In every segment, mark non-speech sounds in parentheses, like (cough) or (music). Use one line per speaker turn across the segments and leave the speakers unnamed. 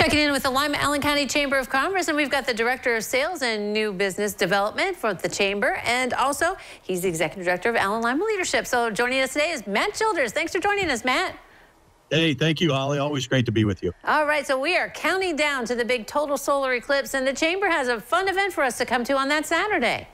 Checking in with the Lima Allen County Chamber of Commerce, and we've got the Director of Sales and New Business Development from the Chamber, and also he's the Executive Director of Allen Lima Leadership. So joining us today is Matt Childers. Thanks for joining us, Matt.
Hey, thank you, Holly. Always great to be with you.
All right, so we are counting down to the big total solar eclipse, and the Chamber has a fun event for us to come to on that Saturday.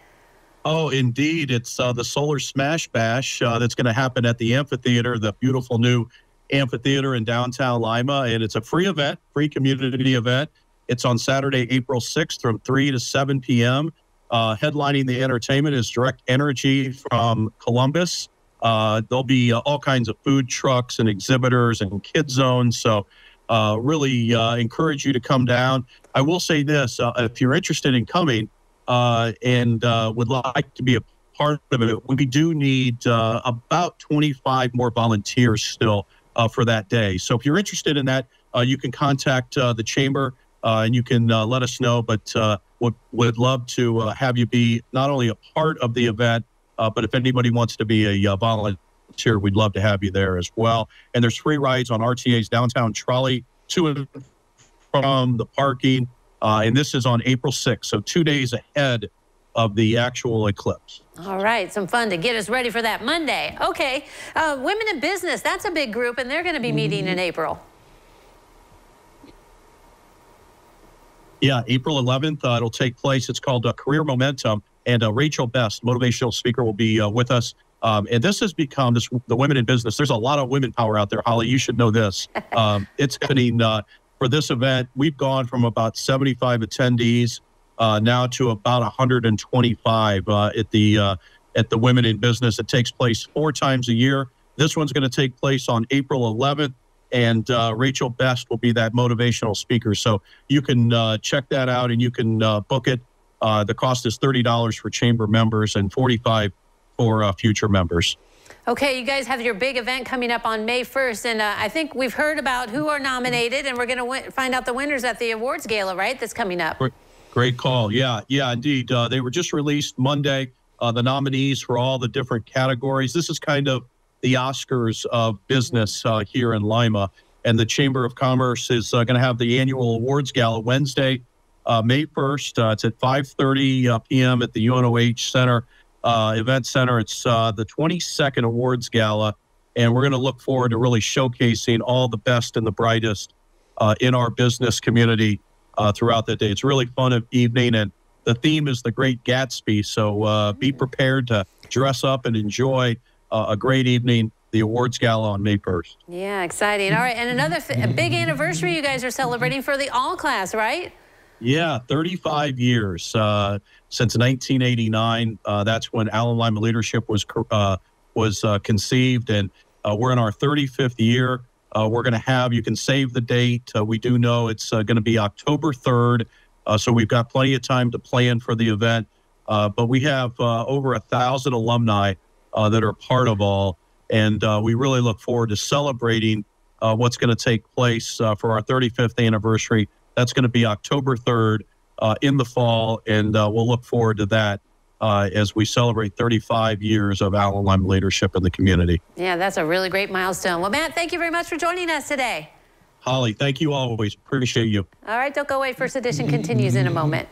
Oh, indeed. It's uh, the Solar Smash Bash uh, that's going to happen at the amphitheater, the beautiful new amphitheater in downtown Lima. And it's a free event, free community event. It's on Saturday, April 6th from 3 to 7 p.m. Uh, headlining the entertainment is Direct Energy from Columbus. Uh, there'll be uh, all kinds of food trucks and exhibitors and kid zones. So, uh, really encourage you to come down. I will say this if you're interested in coming, uh, and uh, would like to be a part of it, we do need uh, about 25 more volunteers still uh, for that day. So if you're interested in that, uh, you can contact uh, the chamber and you can let us know. But would would love to have you be not only a part of the event, but if anybody wants to be a volunteer, we'd love to have you there as well. And there's free rides on RTA's downtown trolley to and from the parking. Uh, and this is on April 6th, so two days ahead of the actual eclipse.
All right, some fun to get us ready for that Monday. Okay, uh, Women in Business, that's a big group, and they're going to be meeting in April.
Yeah, April 11th, uh, it'll take place. It's called uh, Career Momentum, and uh, Rachel Best, motivational speaker, will be uh, with us. Um, and this has become this the women in business. There's a lot of women power out there, Holly. You should know this. (laughs) Um, it's happening for this event, we've gone from about 75 attendees uh, now to about 125 uh, at the uh, at the Women in Business. It takes place four times a year. This one's going to take place on April 11th, and uh, Rachel Best will be that motivational speaker. So you can uh, check that out and you can uh, book it. the cost is $30 for chamber members and 45 for future members.
Okay, you guys have your big event coming up on May 1st, and uh, I think we've heard about who are nominated, and we're going to find out the winners at the awards gala, right? That's coming up.
Great call. Yeah, yeah, indeed. Uh, they were just released Monday. Uh, the nominees for all the different categories. This is kind of the Oscars of business uh, here in Lima, and the Chamber of Commerce is uh, going to have the annual awards gala Wednesday, uh, May 1st. it's at 5:30 p.m. at the UNOH Center uh, event center. It's uh, the 22nd Awards Gala, and we're going to look forward to really showcasing all the best and the brightest uh, in our business community uh, throughout the day. It's really fun of evening, and the theme is the Great Gatsby. So uh, be mm. prepared to dress up and enjoy uh, a great evening. The awards gala on May 1st.
Yeah, exciting. All right, and another f- big anniversary you guys are celebrating for the All Class, right?
Yeah, 35 years uh, since 1989. Uh, that's when Allen Lima Leadership was uh, was uh, conceived, and uh, we're in our 35th year. Uh, we're going to have. You can save the date. Uh, we do know it's uh, going to be October 3rd, uh, so we've got plenty of time to plan for the event. but we have over a thousand alumni that are part of all, and we really look forward to celebrating what's going to take place for our 35th anniversary that's going to be October 3rd uh, in the fall, and uh, we'll look forward to that uh, as we celebrate 35 years of Allen Lima leadership in the community.
Yeah, that's a really great milestone. Well, Matt, thank you very much for joining us today.
Holly, thank you always. Appreciate you.
All right, don't go away. First edition continues in a moment.